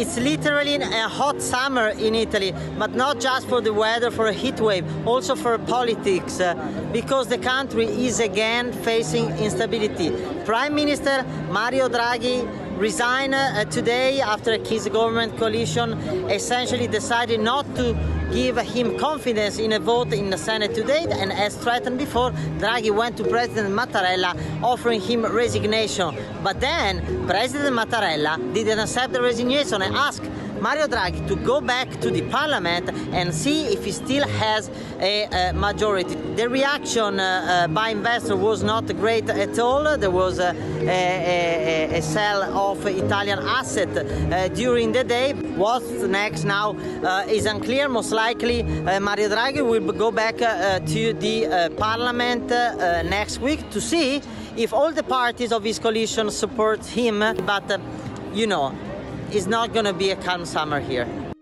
It's literally a hot summer in Italy, but not just for the weather, for a heat wave, also for politics, uh, because the country is again facing instability. Prime Minister Mario Draghi resigned uh, today after his government coalition essentially decided not to give him confidence in a vote in the Senate today, and as threatened before, Draghi went to President Mattarella offering him resignation. But then President Mattarella didn't accept the resignation and asked Mario Draghi to go back to the parliament and see if he still has a, a majority. The reaction uh, uh, by investors was not great at all. There was a, a, a sell of Italian asset uh, during the day. What's next now uh, is unclear. Most likely uh, Mario Draghi will go back uh, to the parliament next week to see if all the parties of his coalition support him. But you know, it's not going to be a calm summer here.